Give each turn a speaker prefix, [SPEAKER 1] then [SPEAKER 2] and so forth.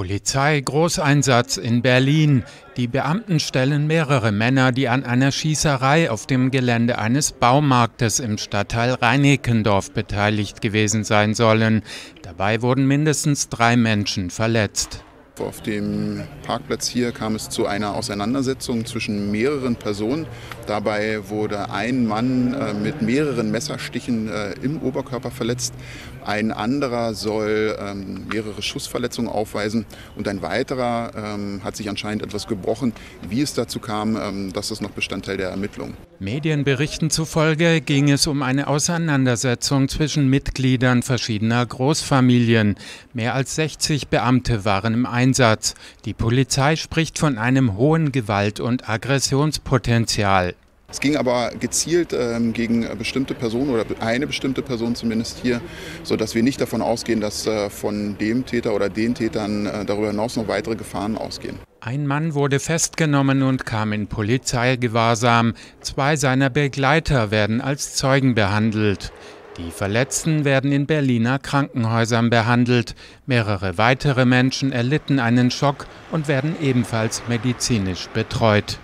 [SPEAKER 1] Polizei-Großeinsatz in Berlin. Die Beamten stellen mehrere Männer, die an einer Schießerei auf dem Gelände eines Baumarktes im Stadtteil Reinickendorf beteiligt gewesen sein sollen. Dabei wurden mindestens drei Menschen verletzt.
[SPEAKER 2] Auf dem Parkplatz hier kam es zu einer Auseinandersetzung zwischen mehreren Personen. Dabei wurde ein Mann äh, mit mehreren Messerstichen äh, im Oberkörper verletzt. Ein anderer soll ähm, mehrere Schussverletzungen aufweisen und ein weiterer ähm, hat sich anscheinend etwas gebrochen. Wie es dazu kam, ähm, das ist noch Bestandteil der Ermittlungen.
[SPEAKER 1] Medienberichten zufolge ging es um eine Auseinandersetzung zwischen Mitgliedern verschiedener Großfamilien. Mehr als 60 Beamte waren im Einsatz. Die Polizei spricht von einem hohen Gewalt- und Aggressionspotenzial.
[SPEAKER 2] Es ging aber gezielt ähm, gegen bestimmte Personen oder eine bestimmte Person zumindest hier, sodass wir nicht davon ausgehen, dass äh, von dem Täter oder den Tätern äh, darüber hinaus noch weitere Gefahren ausgehen.
[SPEAKER 1] Ein Mann wurde festgenommen und kam in Polizeigewahrsam. Zwei seiner Begleiter werden als Zeugen behandelt. Die Verletzten werden in Berliner Krankenhäusern behandelt. Mehrere weitere Menschen erlitten einen Schock und werden ebenfalls medizinisch betreut.